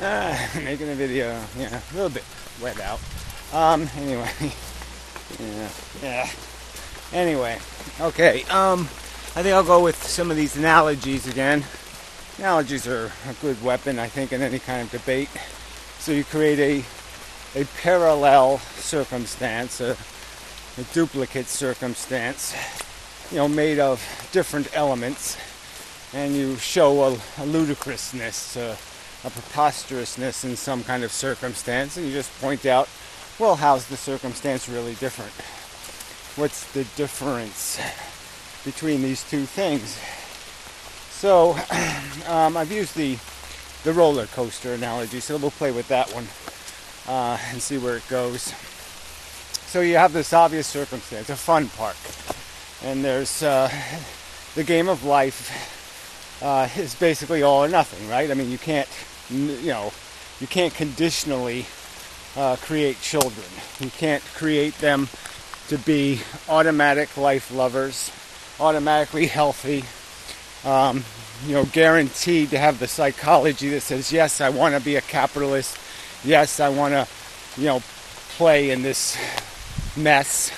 Uh, making a video, yeah, a little bit wet out. Um, anyway, yeah, yeah. Anyway, okay. Um, I think I'll go with some of these analogies again. Analogies are a good weapon, I think, in any kind of debate. So you create a a parallel circumstance, a, a duplicate circumstance, you know, made of different elements, and you show a, a ludicrousness, a, a preposterousness in some kind of circumstance, and you just point out, well, how's the circumstance really different? What's the difference between these two things? So, um, I've used the the roller coaster analogy, so we'll play with that one uh, and see where it goes. So you have this obvious circumstance, a fun park, and there's uh, the game of life uh, is basically all or nothing, right? I mean, you can't, you know, you can't conditionally uh, create children. You can't create them to be automatic life lovers, automatically healthy, um, you know, guaranteed to have the psychology that says, yes, I want to be a capitalist Yes, I want to, you know, play in this mess.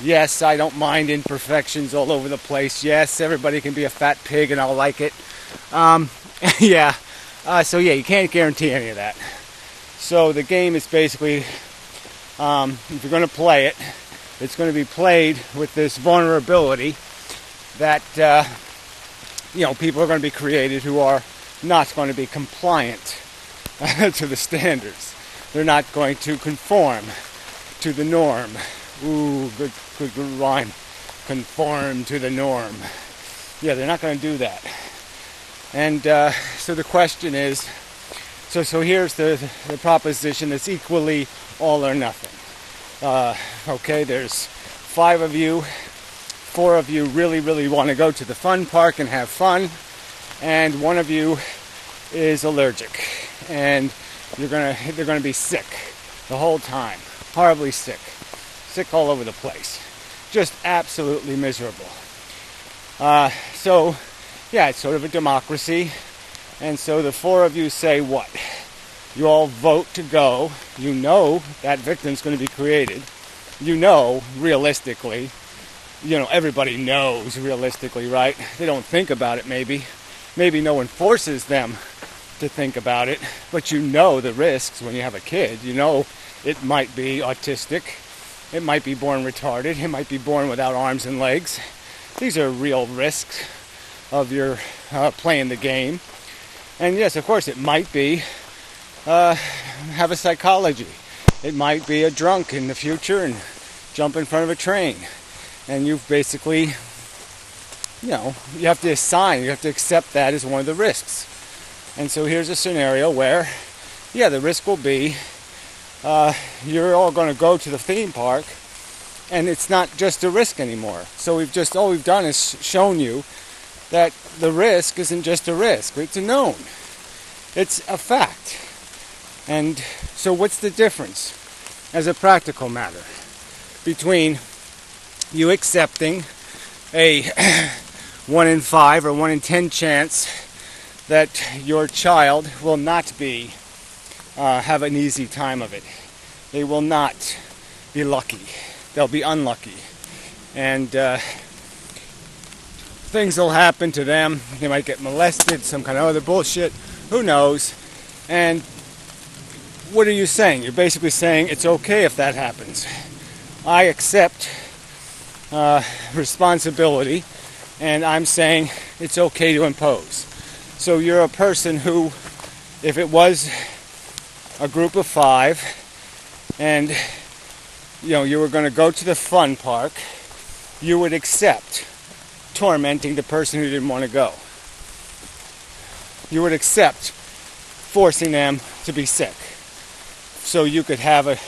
Yes, I don't mind imperfections all over the place. Yes, everybody can be a fat pig and I'll like it. Um, yeah. Uh, so yeah, you can't guarantee any of that. So the game is basically, um, if you're going to play it, it's going to be played with this vulnerability that uh, you know people are going to be created who are not going to be compliant to the standards. They're not going to conform to the norm. Ooh, good, good, good rhyme. Conform to the norm. Yeah, they're not going to do that. And uh, so the question is, so so here's the the proposition that's equally all or nothing. Uh, okay, there's five of you, four of you really really want to go to the fun park and have fun, and one of you is allergic and you're gonna they're gonna be sick the whole time, horribly sick, sick all over the place, just absolutely miserable. Uh, so, yeah, it's sort of a democracy, and so the four of you say what? You all vote to go. You know that victim's going to be created. You know, realistically, you know, everybody knows realistically, right? They don't think about it, maybe. Maybe no one forces them to think about it, but you know the risks when you have a kid. You know it might be autistic, it might be born retarded, it might be born without arms and legs. These are real risks of your uh, playing the game. And yes, of course, it might be uh, have a psychology. It might be a drunk in the future and jump in front of a train. And you've basically, you know, you have to assign, you have to accept that as one of the risks. And so here's a scenario where, yeah, the risk will be uh, you're all going to go to the theme park, and it's not just a risk anymore. So we've just all we've done is shown you that the risk isn't just a risk; it's a known. It's a fact. And so, what's the difference, as a practical matter, between you accepting a one in five or one in ten chance that your child will not be uh, have an easy time of it. They will not be lucky. They'll be unlucky, and uh, things will happen to them. They might get molested, some kind of other bullshit. Who knows? And what are you saying? You're basically saying it's okay if that happens. I accept uh, responsibility, and I'm saying it's okay to impose. So you're a person who, if it was a group of five, and you know you were going to go to the fun park, you would accept tormenting the person who didn't want to go. You would accept forcing them to be sick, so you could have a,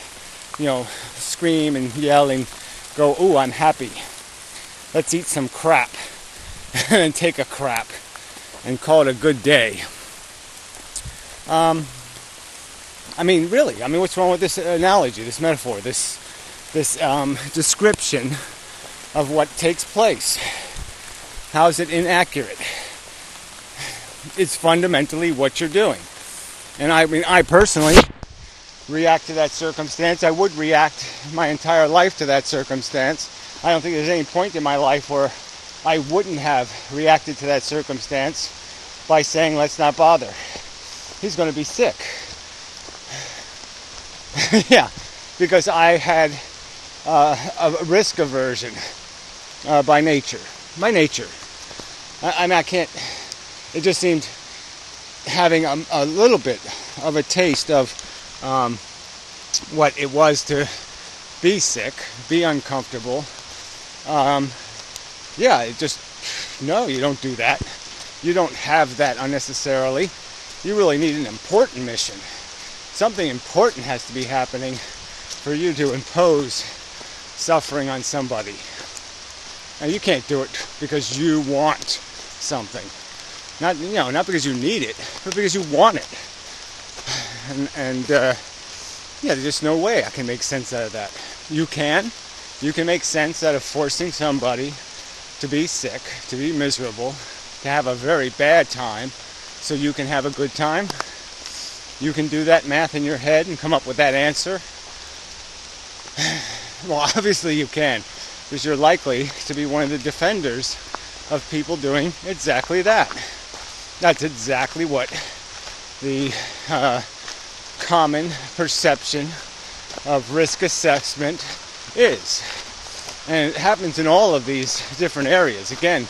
you know, scream and yell and go, "Ooh, I'm happy. Let's eat some crap and take a crap." and call it a good day. Um, I mean, really, I mean, what's wrong with this analogy, this metaphor, this this um, description of what takes place? How is it inaccurate? It's fundamentally what you're doing. And I mean, I personally react to that circumstance. I would react my entire life to that circumstance. I don't think there's any point in my life where I wouldn't have reacted to that circumstance by saying, let's not bother. He's going to be sick. yeah, because I had uh, a risk aversion uh, by nature. By nature. I, I, mean, I can't, it just seemed having a, a little bit of a taste of um, what it was to be sick, be uncomfortable. Um, yeah, it just, no, you don't do that. You don't have that unnecessarily. You really need an important mission. Something important has to be happening for you to impose suffering on somebody. Now you can't do it because you want something. Not you know, not because you need it, but because you want it. And, and uh, yeah, there's just no way I can make sense out of that. You can. You can make sense out of forcing somebody to be sick, to be miserable, to have a very bad time, so you can have a good time. You can do that math in your head and come up with that answer. Well, obviously you can, because you're likely to be one of the defenders of people doing exactly that. That's exactly what the uh, common perception of risk assessment is. And it happens in all of these different areas. Again,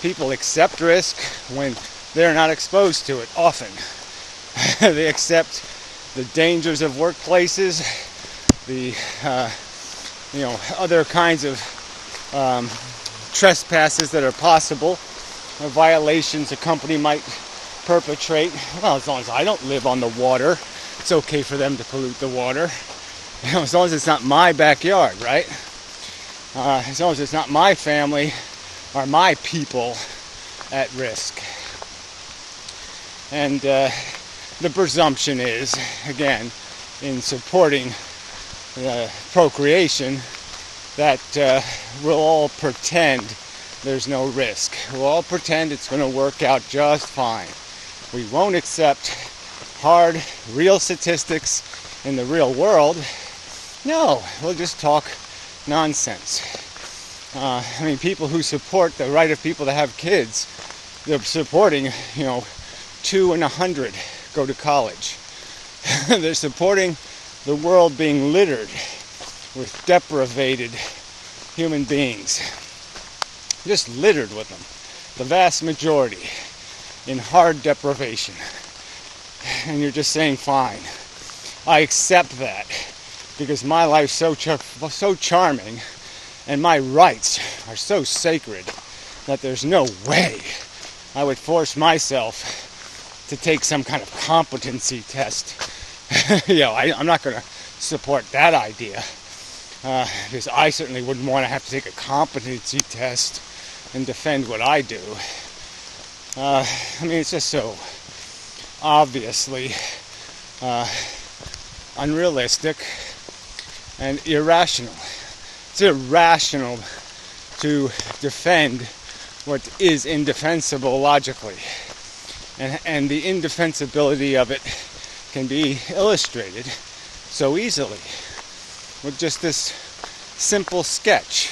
people accept risk when they're not exposed to it often. they accept the dangers of workplaces, the uh, you know, other kinds of um, trespasses that are possible, or violations a company might perpetrate. Well, as long as I don't live on the water, it's okay for them to pollute the water. You know, as long as it's not my backyard, right? Uh, as long as it's not my family or my people at risk. And uh, the presumption is, again, in supporting uh, procreation that uh, we'll all pretend there's no risk. We'll all pretend it's going to work out just fine. We won't accept hard, real statistics in the real world. No, we'll just talk nonsense. Uh, I mean, people who support the right of people to have kids, they're supporting, you know, two in a hundred go to college. they're supporting the world being littered with deprivated human beings. Just littered with them. The vast majority in hard deprivation. And you're just saying, fine, I accept that because my life's so, so charming and my rights are so sacred that there's no way I would force myself to take some kind of competency test you know, I, am not going to support that idea uh, because I certainly wouldn't want to have to take a competency test and defend what I do. Uh, I mean, it's just so obviously uh, unrealistic and irrational. It's irrational to defend what is indefensible logically. And, and the indefensibility of it can be illustrated so easily with just this simple sketch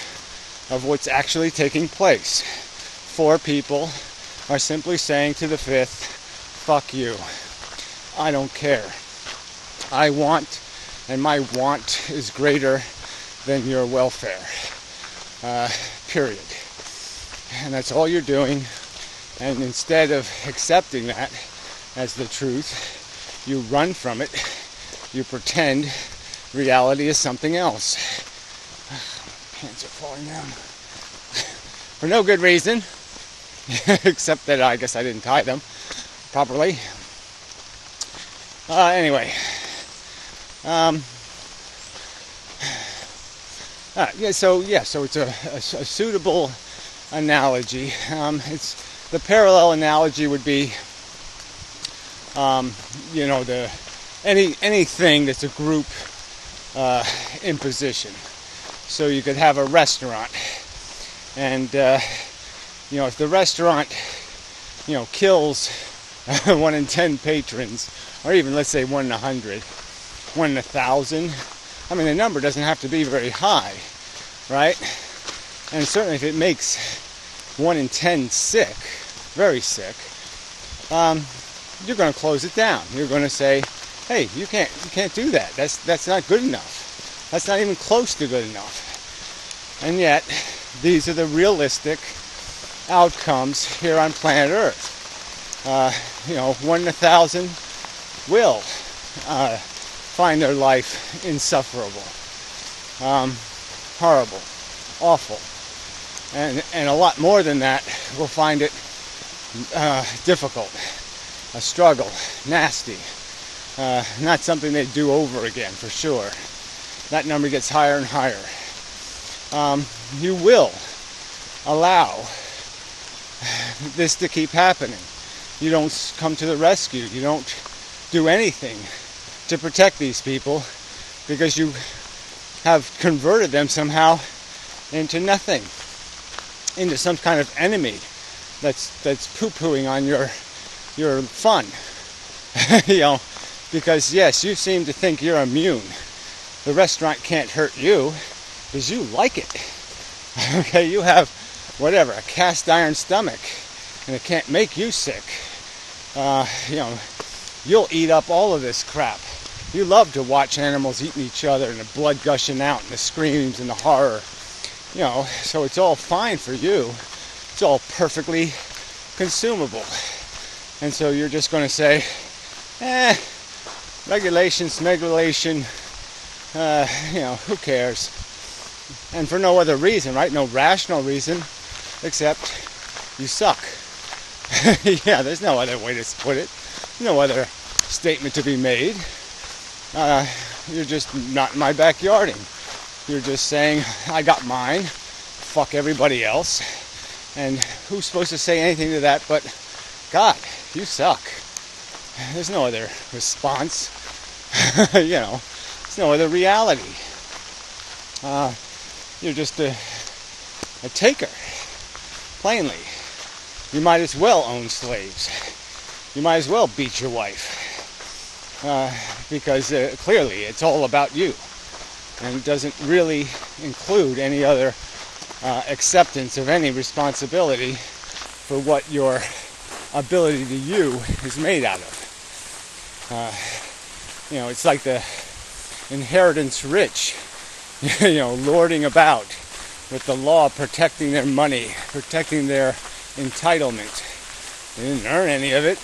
of what's actually taking place. Four people are simply saying to the fifth, fuck you. I don't care. I want, and my want is greater than your welfare. Uh, period. And that's all you're doing. And instead of accepting that as the truth, you run from it, you pretend reality is something else. Pants are falling down. For no good reason, except that I guess I didn't tie them properly. Uh, anyway, um, uh, yeah. So yeah. So it's a, a, a suitable analogy. Um, it's the parallel analogy would be um, you know, the any anything that's a group uh, imposition. So you could have a restaurant, and uh, you know, if the restaurant, you know, kills one in ten patrons, or even let's say one in a hundred, one in a thousand. I mean, the number doesn't have to be very high, right? And certainly if it makes one in ten sick, very sick, um, you're going to close it down. You're going to say, "Hey, you can't, you can't do that. That's that's not good enough. That's not even close to good enough." And yet, these are the realistic outcomes here on planet Earth. Uh, you know, one in a thousand will uh, find their life insufferable, um, horrible, awful, and and a lot more than that will find it uh, difficult, a struggle, nasty, uh, not something they do over again for sure. That number gets higher and higher. Um, you will allow this to keep happening. You don't come to the rescue. You don't do anything to protect these people because you have converted them somehow into nothing, into some kind of enemy that's that's poo-pooing on your your fun. you know, because yes, you seem to think you're immune. The restaurant can't hurt you because you like it. okay, you have whatever, a cast iron stomach, and it can't make you sick. Uh, you know, you'll eat up all of this crap. You love to watch animals eating each other and the blood gushing out and the screams and the horror. You know, so it's all fine for you. It's all perfectly consumable. And so you're just going to say, eh, regulation, regulation, uh, you know, who cares? And for no other reason, right? No rational reason except you suck. yeah, there's no other way to put it. No other statement to be made. Uh, you're just not in my backyarding. You're just saying, I got mine, fuck everybody else. And who's supposed to say anything to that but, God, you suck. There's no other response. you know, it's no other reality. Uh, you're just a, a taker, plainly. You might as well own slaves. You might as well beat your wife. Uh, because uh, clearly it's all about you and doesn't really include any other uh, acceptance of any responsibility for what your ability to you is made out of. You know, it's like the inheritance rich, you know, lording about with the law protecting their money, protecting their entitlement. They didn't earn any of it.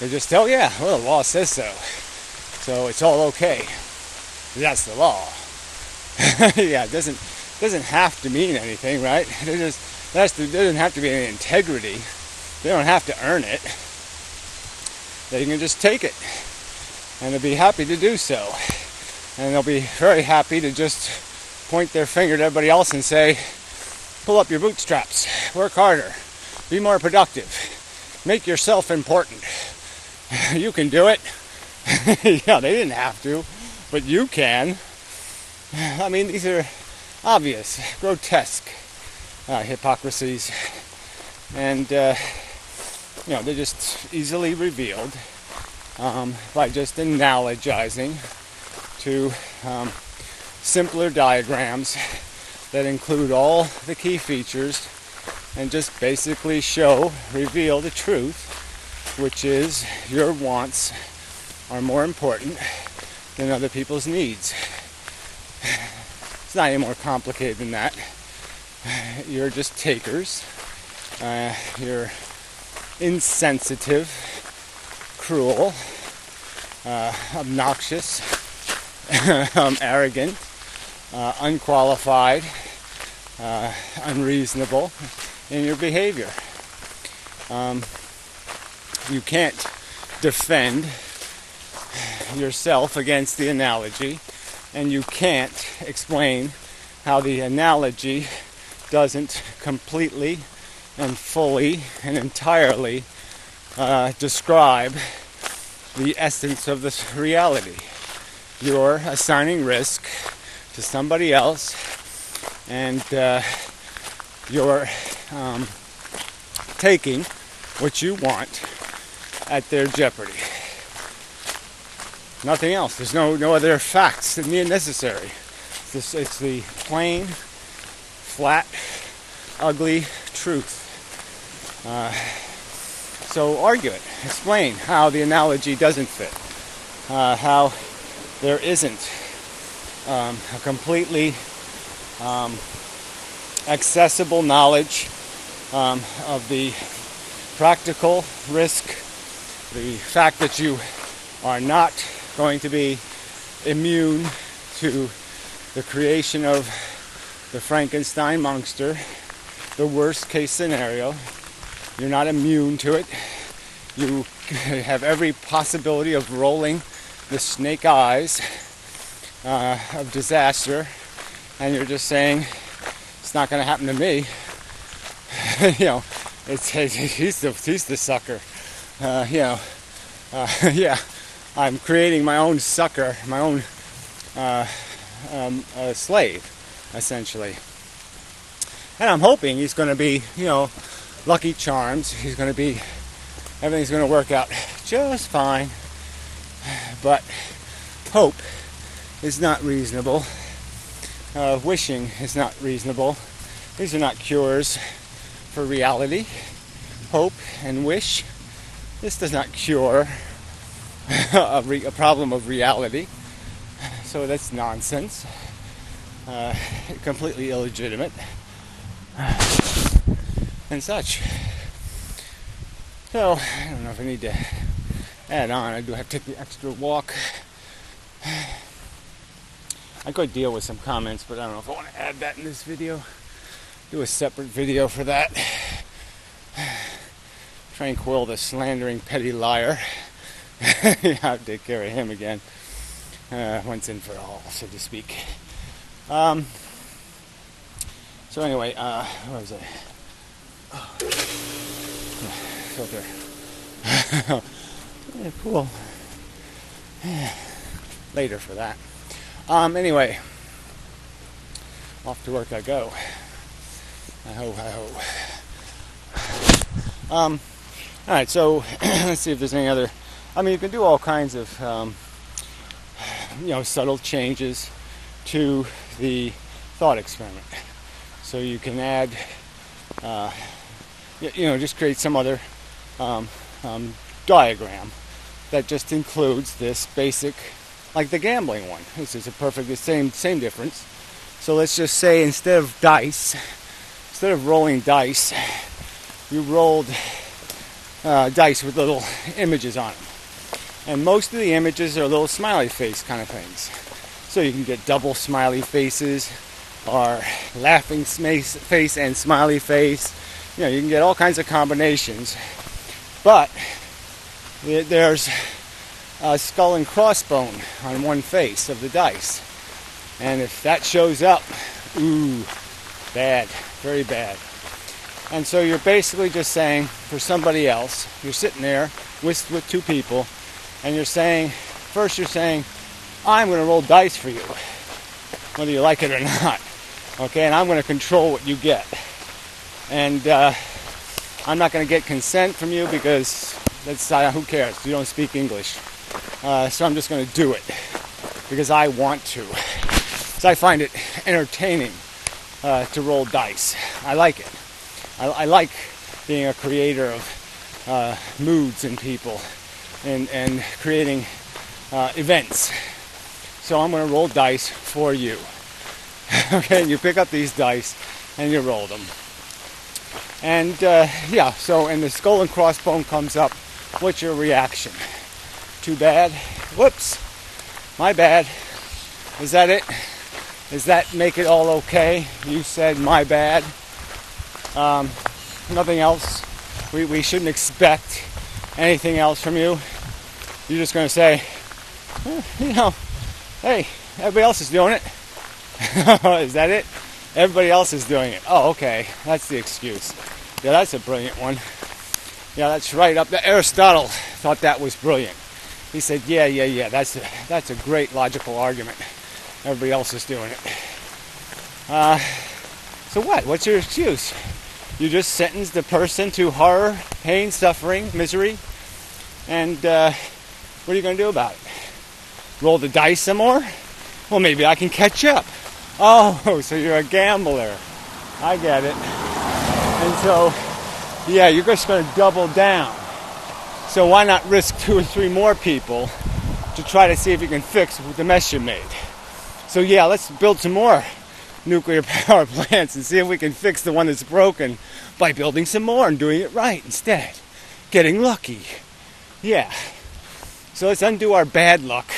They just, oh yeah, well the law says so. So it's all okay. That's the law. yeah, it doesn't doesn't have to mean anything, right? It just that's the, doesn't have to be any integrity. They don't have to earn it. They can just take it, and they'll be happy to do so. And they'll be very happy to just point their finger at everybody else and say, "Pull up your bootstraps. Work harder. Be more productive. Make yourself important." you can do it. yeah, they didn't have to, but you can. I mean, these are obvious, grotesque uh, hypocrisies, and uh, you know they're just easily revealed um, by just analogizing to um, simpler diagrams that include all the key features and just basically show, reveal the truth which is your wants are more important than other people's needs. It's not any more complicated than that. You're just takers. Uh, you're insensitive, cruel, uh, obnoxious, um, arrogant, uh, unqualified, uh, unreasonable in your behavior. Um, you can't defend yourself against the analogy, and you can't explain how the analogy doesn't completely and fully and entirely uh, describe the essence of this reality. You're assigning risk to somebody else, and uh, you're um, taking what you want at their jeopardy. Nothing else. There's no, no other facts necessary. It's, this, it's the plain, flat, ugly truth. Uh, so argue it. Explain how the analogy doesn't fit. Uh, how there isn't um, a completely um, accessible knowledge um, of the practical risk, the fact that you are not going to be immune to the creation of the Frankenstein monster, the worst case scenario. You're not immune to it. You have every possibility of rolling the snake eyes uh, of disaster, and you're just saying it's not going to happen to me. you know, it's he's the he's the sucker. Uh, you know, uh, yeah, I'm creating my own sucker, my own uh, um, slave, essentially. And I'm hoping he's going to be, you know, lucky charms. He's going to be, everything's going to work out just fine. But hope is not reasonable. Uh, wishing is not reasonable. These are not cures for reality. Hope and wish. This does not cure a, re- a problem of reality. So that's nonsense. Uh, completely illegitimate. And such. So, I don't know if I need to add on. I do have to take the extra walk. I could deal with some comments, but I don't know if I want to add that in this video. Do a separate video for that. Tranquil, the slandering petty liar. I'll take care of him again. Uh, once and for all, so to speak. Um, so anyway, uh, where was I? Filter. yeah, cool. Later for that. Um, anyway, off to work I go. I hope, I hope. Um, all right, so let's see if there's any other. I mean, you can do all kinds of, um, you know, subtle changes to the thought experiment. So you can add, uh, you know, just create some other um, um, diagram that just includes this basic like the gambling one. This is a perfect the same same difference. So let's just say instead of dice, instead of rolling dice, you rolled uh, dice with little images on them, and most of the images are little smiley face kind of things. So you can get double smiley faces, or laughing face and smiley face. You know, you can get all kinds of combinations, but there's a skull and crossbone on one face of the dice. And if that shows up, ooh, bad, very bad. And so you're basically just saying for somebody else, you're sitting there with, with two people, and you're saying, first you're saying, I'm going to roll dice for you, whether you like it or not. Okay, and I'm going to control what you get. And uh, I'm not going to get consent from you because that's uh, who cares? You don't speak English. Uh, so I'm just going to do it because I want to. So I find it entertaining uh, to roll dice. I like it. I, I like being a creator of uh, moods in people and, and creating uh, events. So I'm going to roll dice for you. okay, you pick up these dice and you roll them. And uh, yeah, so and the skull and crossbone comes up. What's your reaction? Too bad. Whoops. My bad. Is that it? Does that make it all okay? You said my bad. Um, nothing else. We, we shouldn't expect anything else from you. You're just going to say, eh, you know, hey, everybody else is doing it. is that it? Everybody else is doing it. Oh, okay. That's the excuse. Yeah, that's a brilliant one. Yeah, that's right up there. Aristotle thought that was brilliant. He said, "Yeah, yeah, yeah. That's a, that's a great logical argument. Everybody else is doing it." Uh, so what? What's your excuse? You just sentenced the person to horror, pain, suffering, misery, And uh, what are you going to do about it? Roll the dice some more? Well, maybe I can catch up. Oh, so you're a gambler. I get it. And so, yeah, you're just going to double down. So why not risk two or three more people to try to see if you can fix the mess you made? So yeah, let's build some more nuclear power plants and see if we can fix the one that's broken by building some more and doing it right instead. Getting lucky. Yeah. So let's undo our bad luck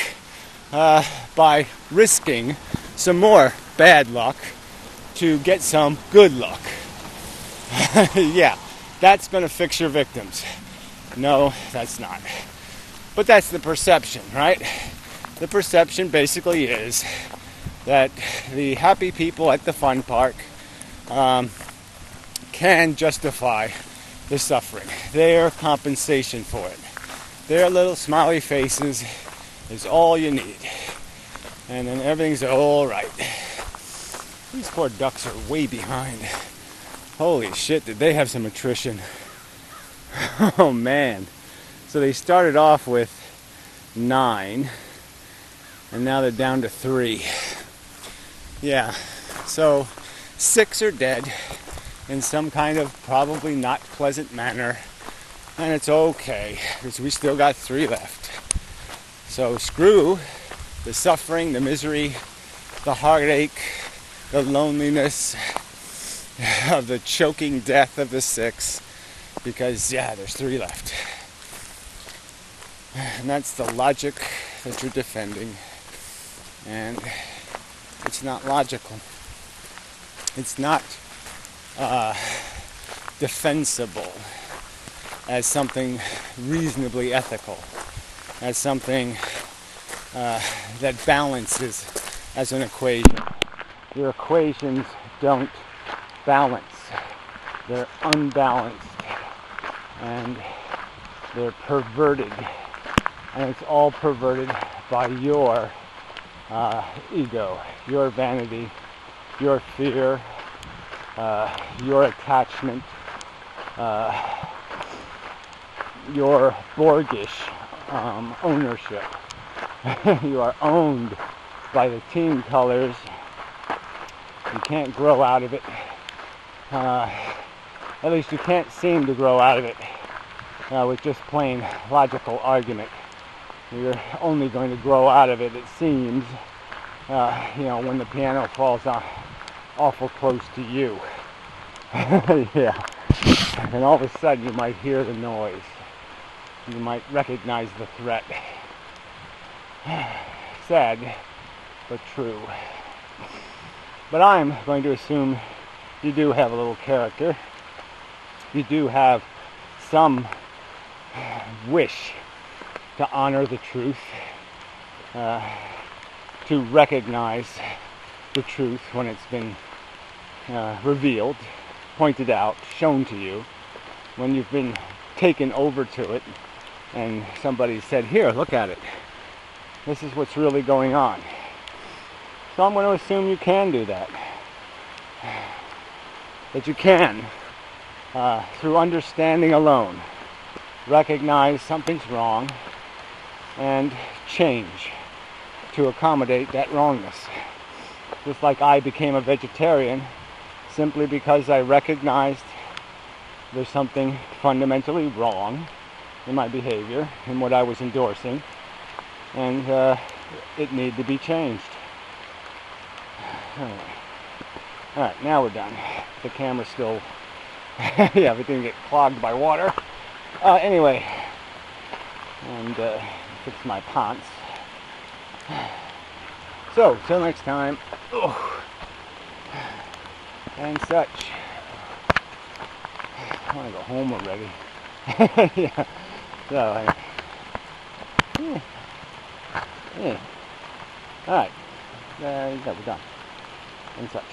uh, by risking some more bad luck to get some good luck. yeah, that's going to fix your victims. No, that's not. But that's the perception, right? The perception basically is that the happy people at the fun park um, can justify the suffering, their compensation for it. Their little smiley faces is all you need. And then everything's all right. These poor ducks are way behind. Holy shit, did they have some attrition? oh man. So they started off with nine, and now they're down to three. Yeah, so six are dead in some kind of probably not pleasant manner, and it's okay because we still got three left. So screw the suffering, the misery, the heartache, the loneliness of the choking death of the six because, yeah, there's three left. And that's the logic that you're defending. And it's not logical. It's not uh, defensible as something reasonably ethical, as something uh, that balances as an equation. Your equations don't balance, they're unbalanced and they're perverted. And it's all perverted by your uh, ego, your vanity, your fear, uh, your attachment, uh, your Borgish um, ownership. you are owned by the team colors. You can't grow out of it. Uh, at least you can't seem to grow out of it uh, with just plain logical argument. You're only going to grow out of it, it seems, uh, you know, when the piano falls on awful close to you. yeah. And all of a sudden you might hear the noise. You might recognize the threat. Sad, but true. But I'm going to assume you do have a little character you do have some wish to honor the truth, uh, to recognize the truth when it's been uh, revealed, pointed out, shown to you, when you've been taken over to it and somebody said, Here, look at it. This is what's really going on. So I'm going to assume you can do that. That you can uh, through understanding alone, recognize something's wrong and change to accommodate that wrongness. Just like I became a vegetarian simply because I recognized there's something fundamentally wrong in my behavior and what I was endorsing, and uh, it needed to be changed. All right. All right, now we're done. The camera's still yeah, didn't get clogged by water. Uh, anyway, and uh, fix my pants. So, till next time, oh, and such. I want to go home already. yeah. So, I, yeah. yeah. All right. Uh, yeah, we're done. And such.